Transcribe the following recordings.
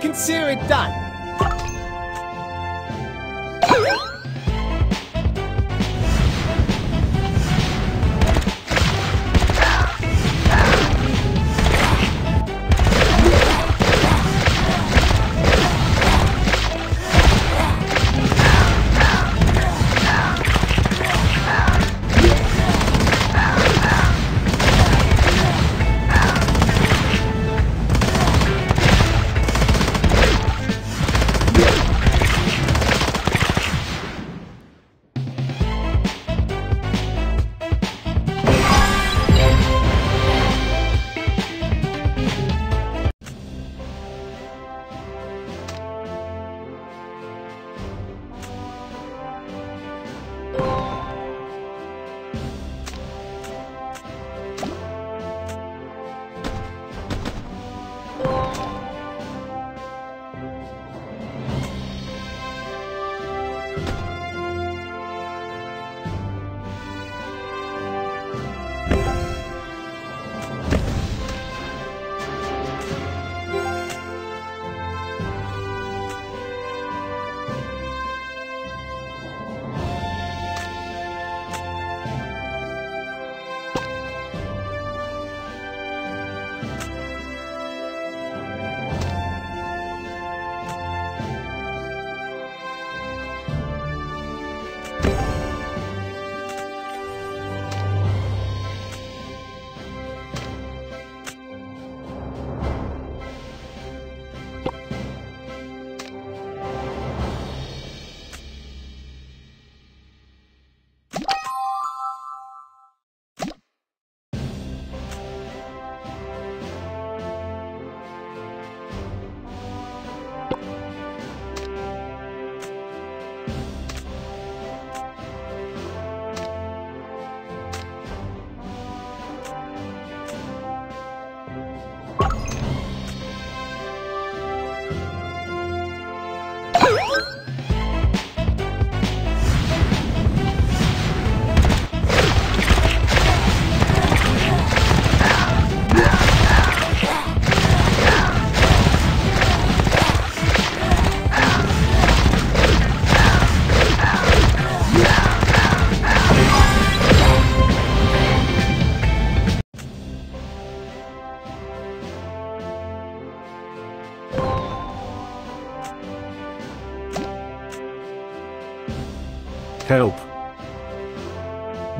Consider it done.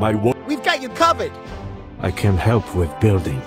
my work. We've got you covered! I can help with building.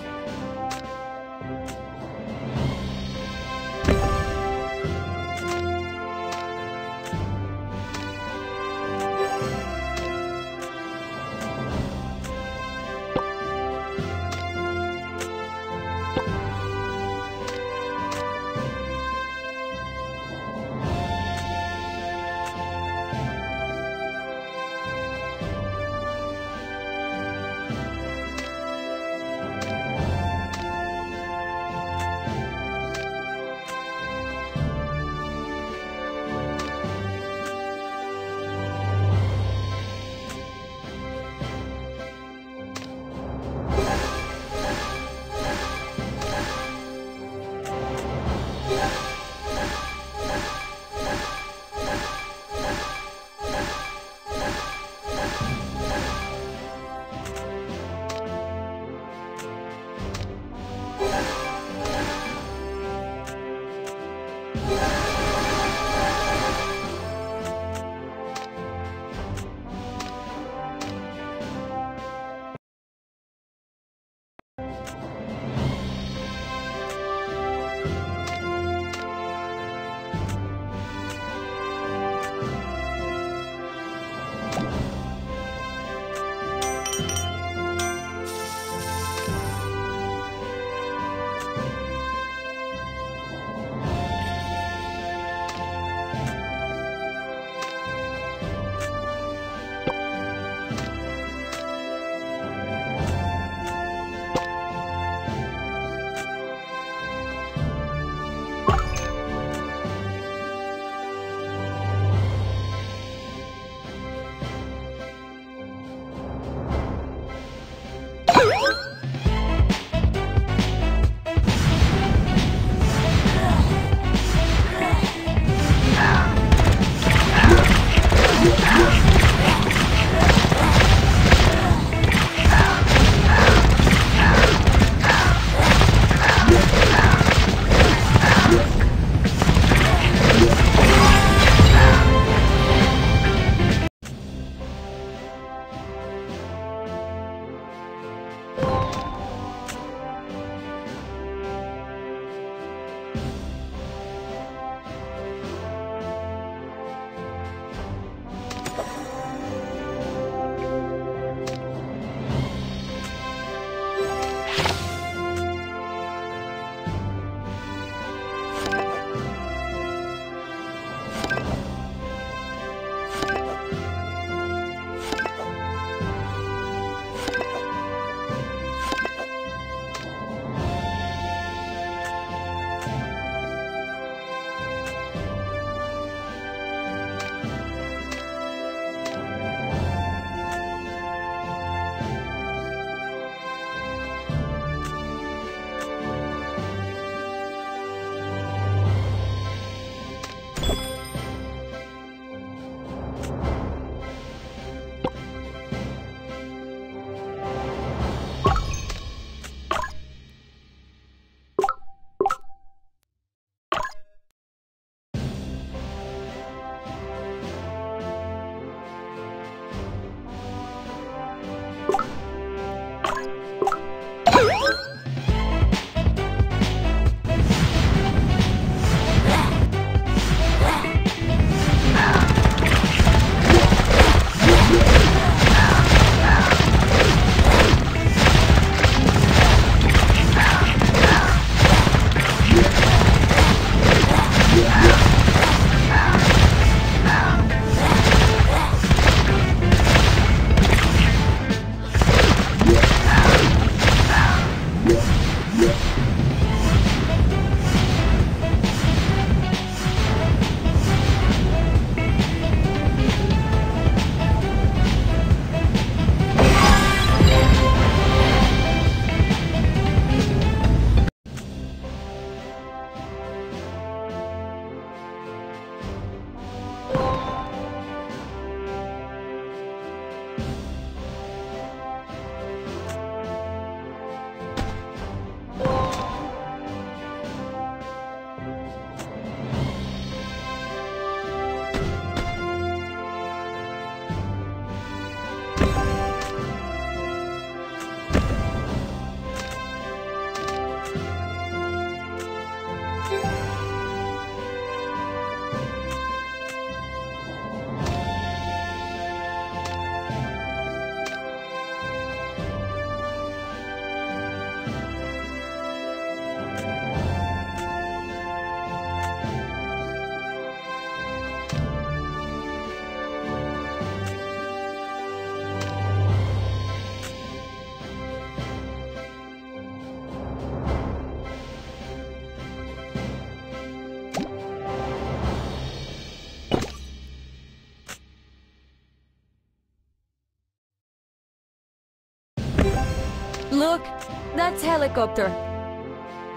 That's helicopter.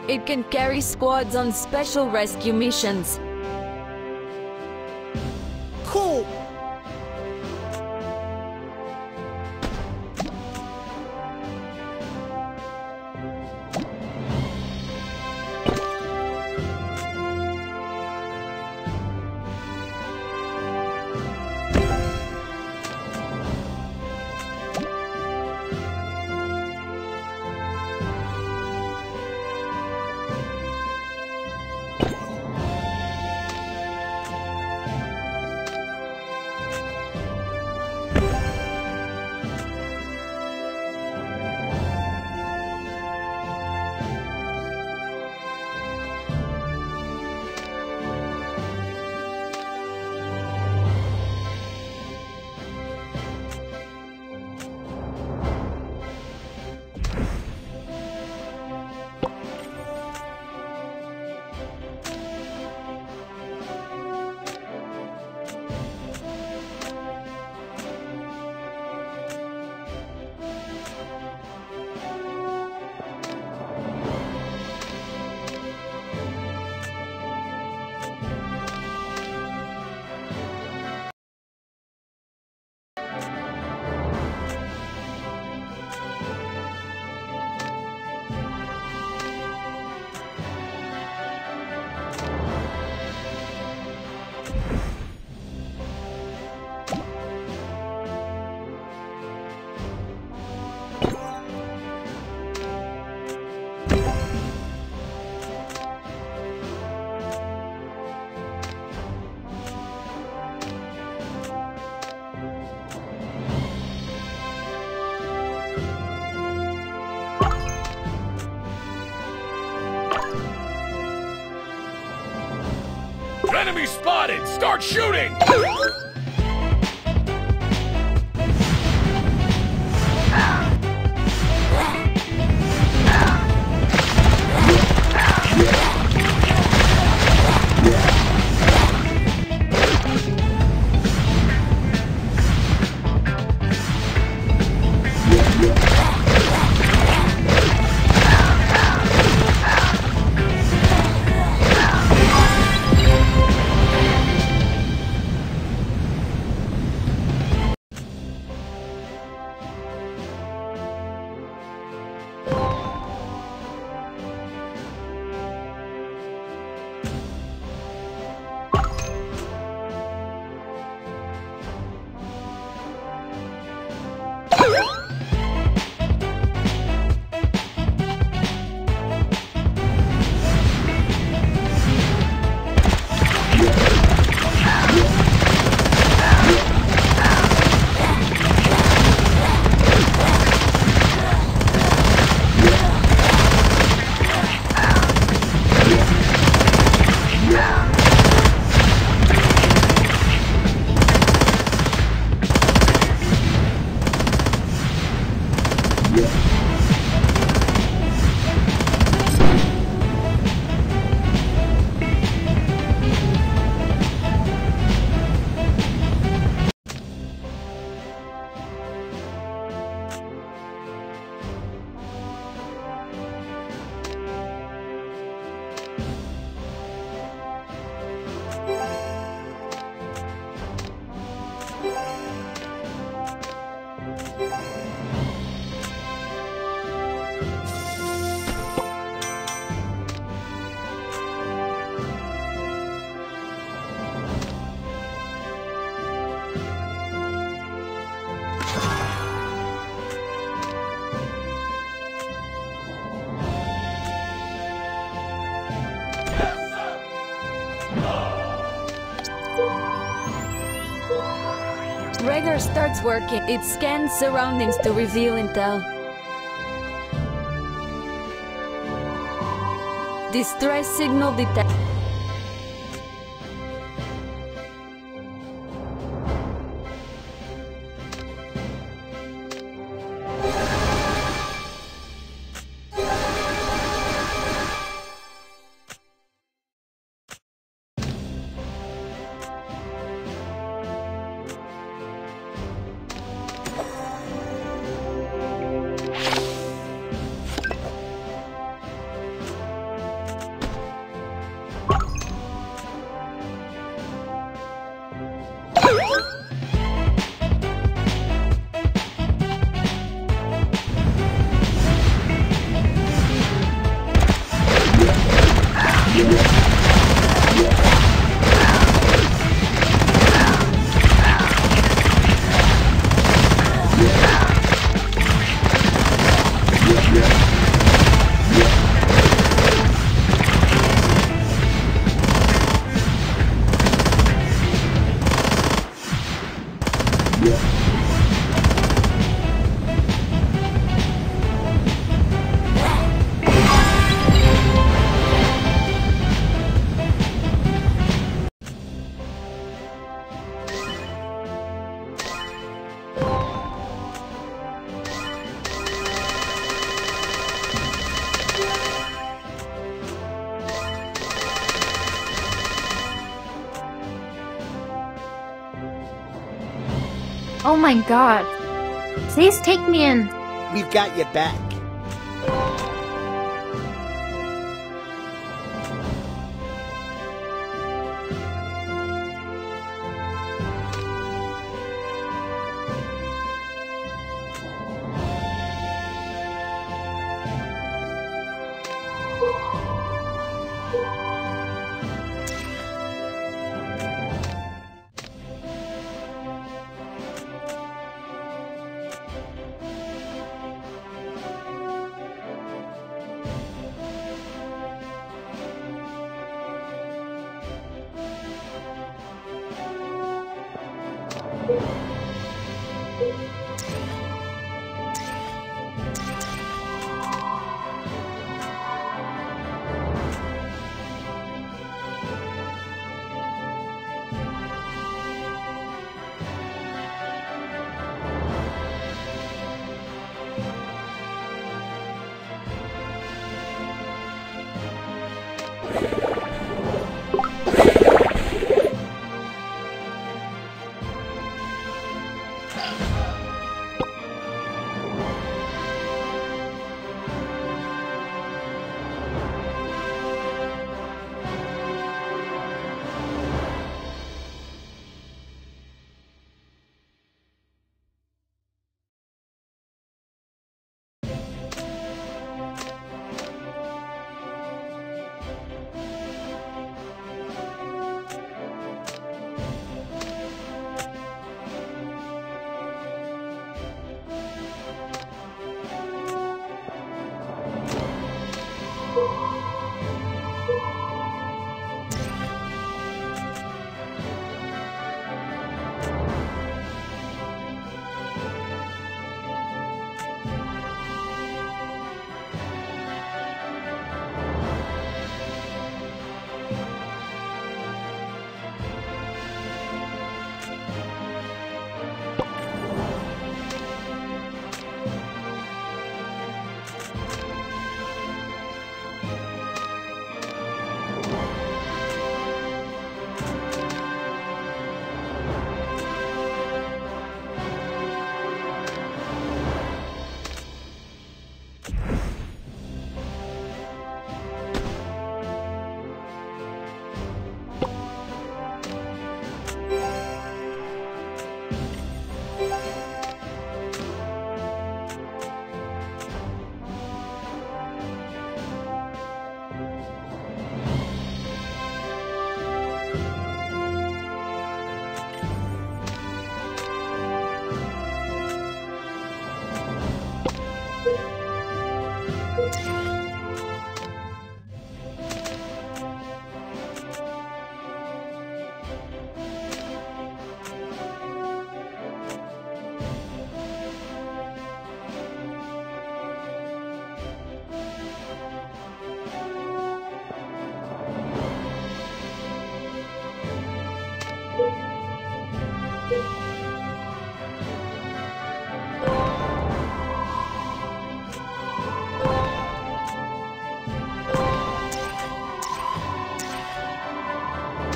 It can carry squads on special rescue missions. Enemy spotted! Start shooting! radar starts working, it scans surroundings to reveal intel. Distress signal detect. Oh my god. Please take me in. We've got your back. Thank you.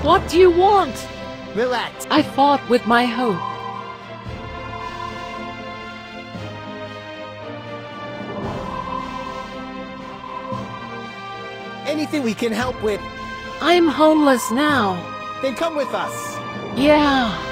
What do you want? Relax. I fought with my hope. Anything we can help with, I'm homeless now. then come with us. Yeah.